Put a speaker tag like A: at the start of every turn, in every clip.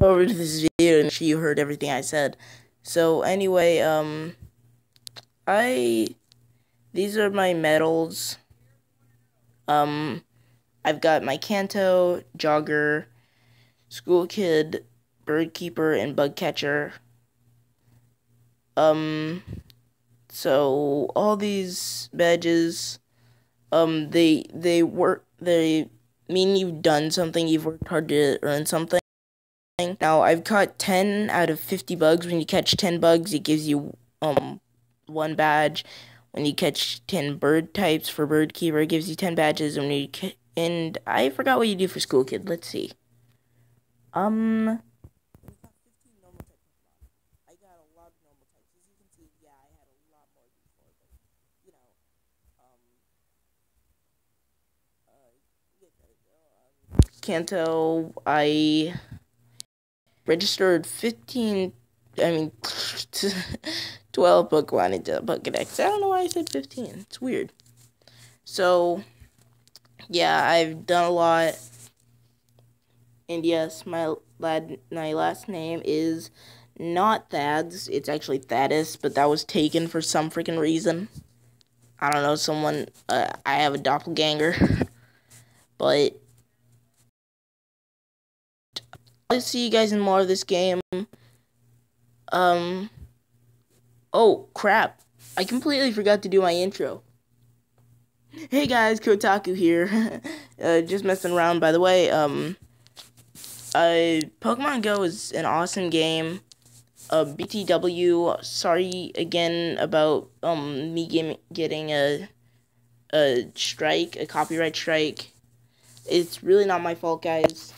A: over to this video and you heard everything I said. So anyway, um, I these are my medals. Um, I've got my Kanto, Jogger, School Kid, Bird Keeper, and Bug Catcher. Um, so all these badges, um, they they work they mean you've done something, you've worked hard to earn something. Now, I've caught 10 out of 50 bugs. When you catch 10 bugs, it gives you um one badge. When you catch 10 bird types for Bird Keeper, it gives you 10 badges. And, you and I forgot what you do for School Kid. Let's see. Um... Kanto, I registered 15, I mean, 12 Pokemon into Pokedex. I don't know why I said 15. It's weird. So, yeah, I've done a lot. And yes, my lad, my last name is not Thads. It's actually Thaddeus, but that was taken for some freaking reason. I don't know, someone, uh, I have a doppelganger. but I'll see you guys in more of this game. Um. Oh, crap. I completely forgot to do my intro. Hey guys, Cotaku here. uh, just messing around, by the way. Um. Uh, Pokemon Go is an awesome game. Uh, BTW, sorry again about um me getting a a strike, a copyright strike. It's really not my fault, guys.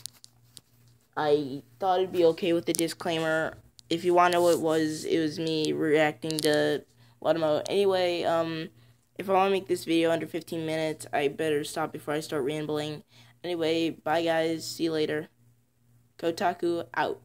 A: I thought it'd be okay with the disclaimer. If you want to know what it was, it was me reacting to Watermelon. Anyway, um, if I want to make this video under 15 minutes, I better stop before I start rambling. Anyway, bye guys. See you later. Cotaku out.